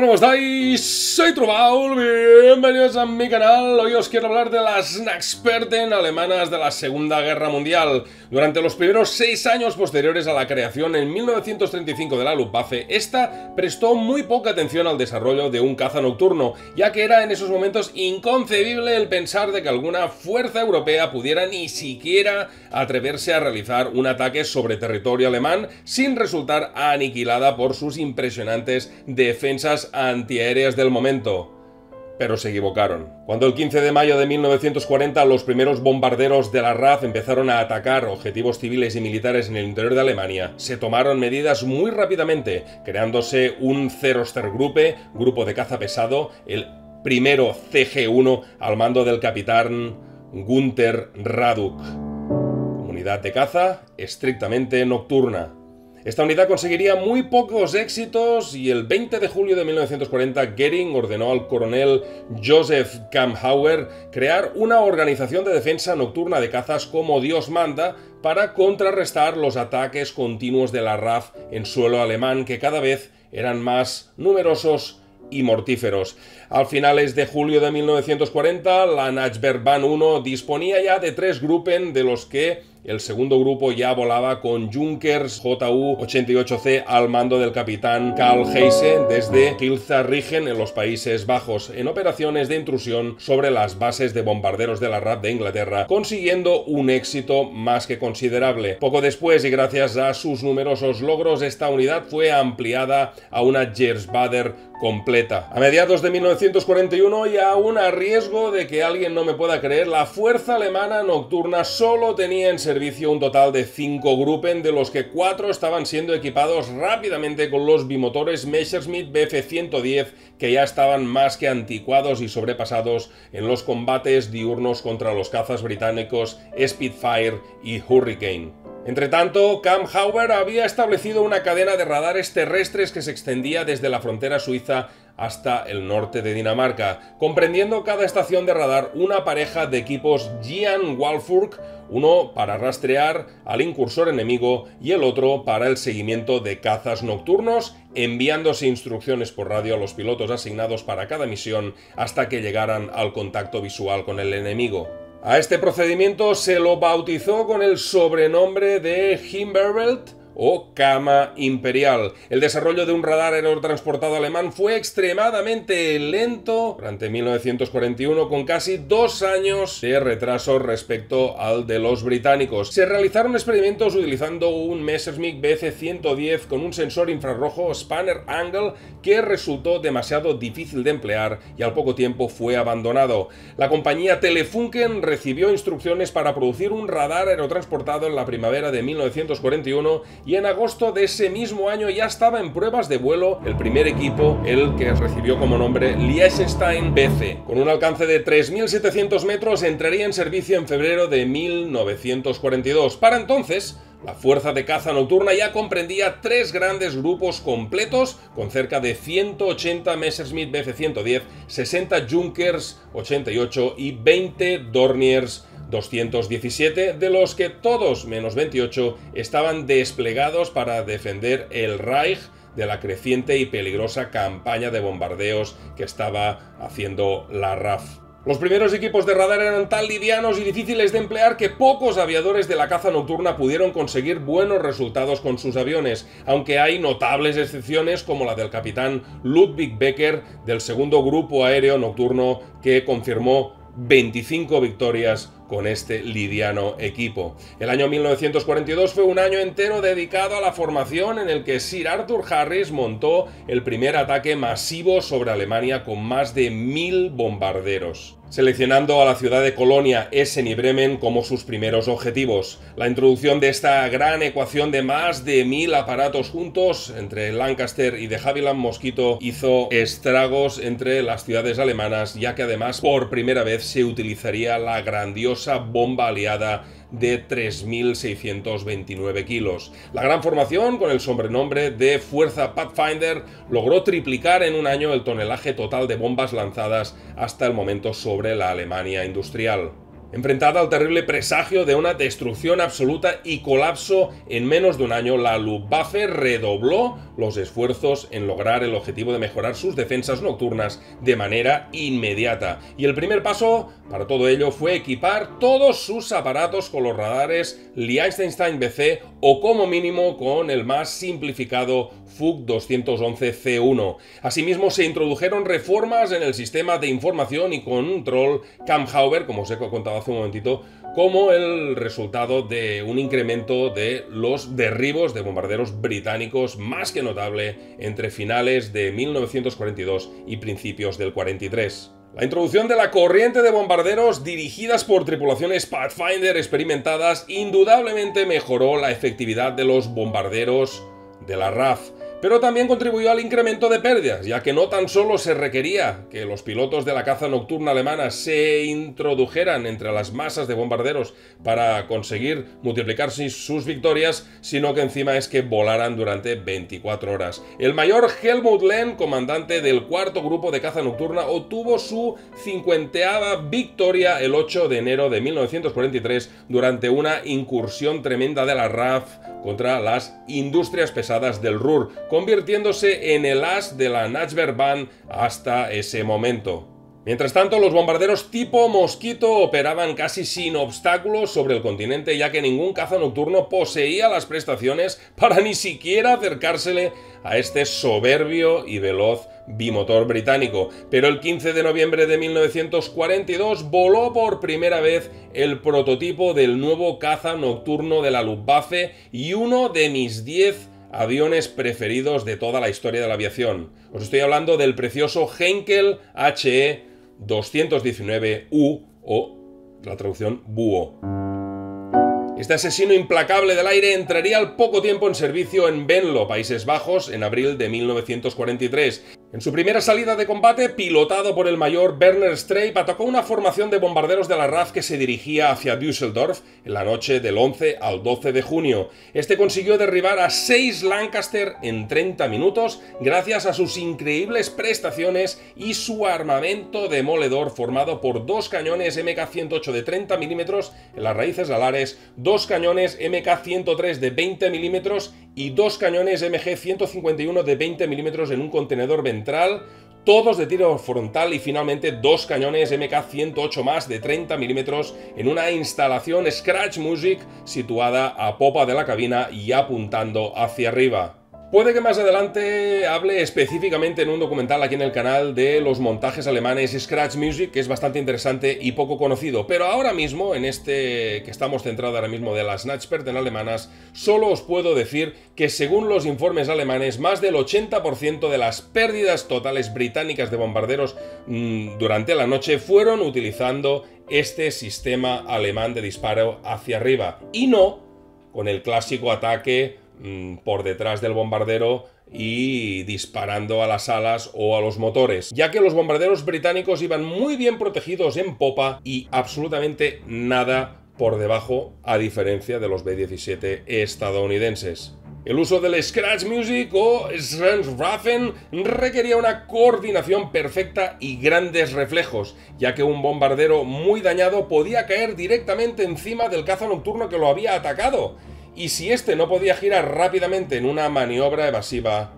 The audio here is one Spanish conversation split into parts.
no ¿cómo estáis? Soy Trubaul, bienvenidos a mi canal. Hoy os quiero hablar de las Naxperten alemanas de la Segunda Guerra Mundial. Durante los primeros seis años posteriores a la creación en 1935 de la Luftwaffe, esta prestó muy poca atención al desarrollo de un caza nocturno, ya que era en esos momentos inconcebible el pensar de que alguna fuerza europea pudiera ni siquiera atreverse a realizar un ataque sobre territorio alemán sin resultar aniquilada por sus impresionantes defensas antiaéreas del momento. Pero se equivocaron. Cuando el 15 de mayo de 1940 los primeros bombarderos de la RAF empezaron a atacar objetivos civiles y militares en el interior de Alemania, se tomaron medidas muy rápidamente, creándose un Zerostergruppe, grupo de caza pesado, el primero CG-1 al mando del capitán Gunther Raduk. Comunidad de caza estrictamente nocturna. Esta unidad conseguiría muy pocos éxitos y el 20 de julio de 1940 Goering ordenó al coronel Joseph Kampfhauer crear una organización de defensa nocturna de cazas como Dios manda para contrarrestar los ataques continuos de la RAF en suelo alemán que cada vez eran más numerosos y mortíferos. Al finales de julio de 1940, la Nachverbahn 1 disponía ya de tres gruppen de los que el segundo grupo ya volaba con Junkers JU-88C al mando del capitán Karl Heise desde Hilzarrigen en los Países Bajos en operaciones de intrusión sobre las bases de bombarderos de la RAF de Inglaterra, consiguiendo un éxito más que considerable. Poco después y gracias a sus numerosos logros, esta unidad fue ampliada a una Gersbader completa. A mediados de 1941 y aún a riesgo de que alguien no me pueda creer, la fuerza alemana nocturna solo tenía en servicio un total de 5 Gruppen, de los que 4 estaban siendo equipados rápidamente con los bimotores Messerschmitt Bf-110 que ya estaban más que anticuados y sobrepasados en los combates diurnos contra los cazas británicos Spitfire y Hurricane. Entre tanto, Hauer había establecido una cadena de radares terrestres que se extendía desde la frontera suiza hasta el norte de Dinamarca, comprendiendo cada estación de radar una pareja de equipos Gian Walfurk, uno para rastrear al incursor enemigo y el otro para el seguimiento de cazas nocturnos, enviándose instrucciones por radio a los pilotos asignados para cada misión hasta que llegaran al contacto visual con el enemigo. A este procedimiento se lo bautizó con el sobrenombre de Himberbelt o cama imperial. El desarrollo de un radar aerotransportado alemán fue extremadamente lento durante 1941 con casi dos años de retraso respecto al de los británicos. Se realizaron experimentos utilizando un Messerschmitt BC-110 con un sensor infrarrojo Spanner Angle que resultó demasiado difícil de emplear y al poco tiempo fue abandonado. La compañía Telefunken recibió instrucciones para producir un radar aerotransportado en la primavera de 1941 y en agosto de ese mismo año ya estaba en pruebas de vuelo el primer equipo, el que recibió como nombre Liechtenstein BC. Con un alcance de 3.700 metros entraría en servicio en febrero de 1942. Para entonces, la fuerza de caza nocturna ya comprendía tres grandes grupos completos con cerca de 180 Messerschmitt Bf-110, 60 Junkers 88 y 20 Dorniers 217, de los que todos menos 28 estaban desplegados para defender el Reich de la creciente y peligrosa campaña de bombardeos que estaba haciendo la RAF. Los primeros equipos de radar eran tan livianos y difíciles de emplear que pocos aviadores de la caza nocturna pudieron conseguir buenos resultados con sus aviones, aunque hay notables excepciones como la del capitán Ludwig Becker del segundo grupo aéreo nocturno que confirmó 25 victorias con este lidiano equipo. El año 1942 fue un año entero dedicado a la formación en el que Sir Arthur Harris montó el primer ataque masivo sobre Alemania con más de mil bombarderos seleccionando a la ciudad de Colonia, Essen y Bremen como sus primeros objetivos. La introducción de esta gran ecuación de más de mil aparatos juntos entre Lancaster y de Havilland Mosquito hizo estragos entre las ciudades alemanas, ya que además por primera vez se utilizaría la grandiosa bomba aliada de 3.629 kilos. La gran formación, con el sobrenombre de Fuerza Pathfinder, logró triplicar en un año el tonelaje total de bombas lanzadas hasta el momento sobre la Alemania industrial. Enfrentada al terrible presagio de una destrucción absoluta y colapso en menos de un año, la Luftwaffe redobló los esfuerzos en lograr el objetivo de mejorar sus defensas nocturnas de manera inmediata. Y el primer paso para todo ello fue equipar todos sus aparatos con los radares Liechtenstein BC o como mínimo con el más simplificado FUG 211C1. Asimismo se introdujeron reformas en el sistema de información y control Kampfhauber, como os he contado hace un momentito, como el resultado de un incremento de los derribos de bombarderos británicos más que notable entre finales de 1942 y principios del 43. La introducción de la corriente de bombarderos dirigidas por tripulaciones Pathfinder experimentadas indudablemente mejoró la efectividad de los bombarderos de la RAF pero también contribuyó al incremento de pérdidas, ya que no tan solo se requería que los pilotos de la caza nocturna alemana se introdujeran entre las masas de bombarderos para conseguir multiplicar sus victorias, sino que encima es que volaran durante 24 horas. El mayor Helmut Lehn, comandante del cuarto grupo de caza nocturna, obtuvo su cincuenteava victoria el 8 de enero de 1943 durante una incursión tremenda de la RAF contra las industrias pesadas del Ruhr, convirtiéndose en el as de la Nachverbahn hasta ese momento. Mientras tanto, los bombarderos tipo Mosquito operaban casi sin obstáculos sobre el continente, ya que ningún caza nocturno poseía las prestaciones para ni siquiera acercársele a este soberbio y veloz bimotor británico. Pero el 15 de noviembre de 1942 voló por primera vez el prototipo del nuevo caza nocturno de la Luftwaffe y uno de mis 10 aviones preferidos de toda la historia de la aviación. Os estoy hablando del precioso Henkel HE 219U o la traducción búho. Este asesino implacable del aire entraría al poco tiempo en servicio en Venlo, Países Bajos, en abril de 1943 en su primera salida de combate, pilotado por el mayor Werner Streip, atacó una formación de bombarderos de la RAF que se dirigía hacia Düsseldorf en la noche del 11 al 12 de junio. Este consiguió derribar a seis Lancaster en 30 minutos gracias a sus increíbles prestaciones y su armamento demoledor formado por dos cañones MK-108 de 30 milímetros en las raíces alares, dos cañones MK-103 de 20 milímetros y dos cañones MG-151 de 20 milímetros en un contenedor ventral, todos de tiro frontal y finalmente dos cañones MK-108 más de 30 milímetros en una instalación Scratch Music situada a popa de la cabina y apuntando hacia arriba. Puede que más adelante hable específicamente en un documental aquí en el canal de los montajes alemanes Scratch Music, que es bastante interesante y poco conocido. Pero ahora mismo, en este que estamos centrados ahora mismo de las en alemanas, solo os puedo decir que según los informes alemanes, más del 80% de las pérdidas totales británicas de bombarderos mm, durante la noche fueron utilizando este sistema alemán de disparo hacia arriba y no con el clásico ataque por detrás del bombardero y disparando a las alas o a los motores, ya que los bombarderos británicos iban muy bien protegidos en popa y absolutamente nada por debajo, a diferencia de los B-17 estadounidenses. El uso del Scratch Music o Raffen requería una coordinación perfecta y grandes reflejos, ya que un bombardero muy dañado podía caer directamente encima del caza nocturno que lo había atacado, y si este no podía girar rápidamente en una maniobra evasiva,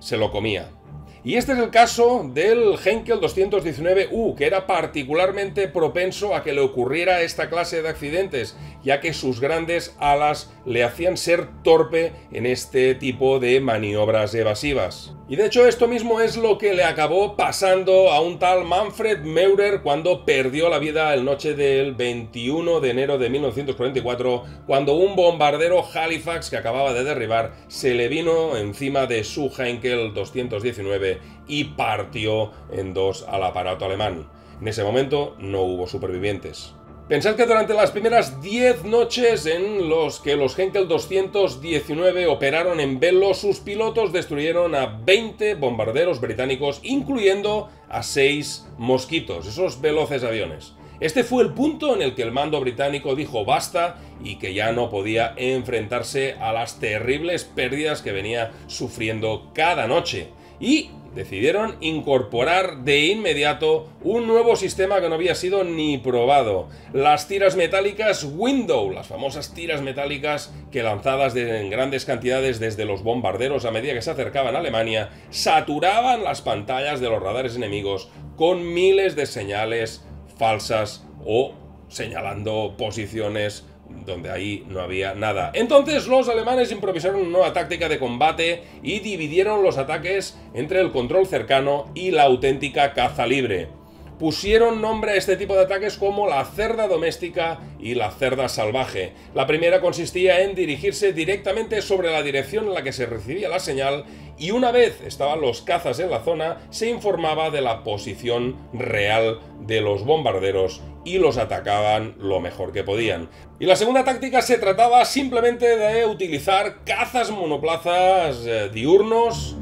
se lo comía. Y este es el caso del Henkel 219U, que era particularmente propenso a que le ocurriera esta clase de accidentes, ya que sus grandes alas le hacían ser torpe en este tipo de maniobras evasivas. Y de hecho esto mismo es lo que le acabó pasando a un tal Manfred Meurer cuando perdió la vida el noche del 21 de enero de 1944, cuando un bombardero Halifax que acababa de derribar se le vino encima de su Henkel 219 y partió en dos al aparato alemán. En ese momento no hubo supervivientes. Pensad que durante las primeras 10 noches en los que los Henkel 219 operaron en velo, sus pilotos destruyeron a 20 bombarderos británicos, incluyendo a 6 mosquitos, esos veloces aviones. Este fue el punto en el que el mando británico dijo basta y que ya no podía enfrentarse a las terribles pérdidas que venía sufriendo cada noche. Y decidieron incorporar de inmediato un nuevo sistema que no había sido ni probado, las tiras metálicas Window, las famosas tiras metálicas que lanzadas en grandes cantidades desde los bombarderos a medida que se acercaban a Alemania, saturaban las pantallas de los radares enemigos con miles de señales falsas o señalando posiciones donde ahí no había nada. Entonces los alemanes improvisaron una nueva táctica de combate y dividieron los ataques entre el control cercano y la auténtica caza libre. Pusieron nombre a este tipo de ataques como la cerda doméstica y la cerda salvaje. La primera consistía en dirigirse directamente sobre la dirección en la que se recibía la señal y una vez estaban los cazas en la zona se informaba de la posición real de los bombarderos y los atacaban lo mejor que podían. Y la segunda táctica se trataba simplemente de utilizar cazas monoplazas eh, diurnos,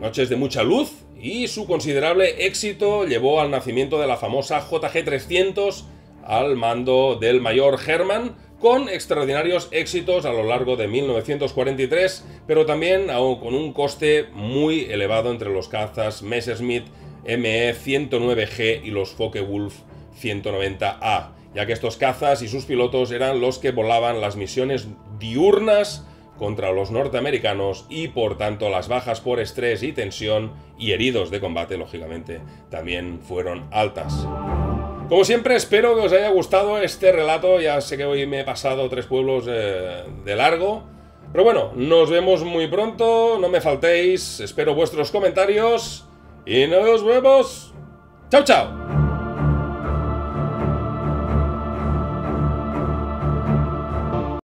noches de mucha luz, y su considerable éxito llevó al nacimiento de la famosa JG-300 al mando del mayor Hermann, con extraordinarios éxitos a lo largo de 1943, pero también con un coste muy elevado entre los cazas Messerschmitt ME-109G y los Focke-Wulf 190A, ya que estos cazas y sus pilotos eran los que volaban las misiones diurnas contra los norteamericanos y por tanto las bajas por estrés y tensión y heridos de combate, lógicamente, también fueron altas. Como siempre, espero que os haya gustado este relato. Ya sé que hoy me he pasado tres pueblos eh, de largo. Pero bueno, nos vemos muy pronto. No me faltéis. Espero vuestros comentarios. Y nos vemos. ¡Chao, chao!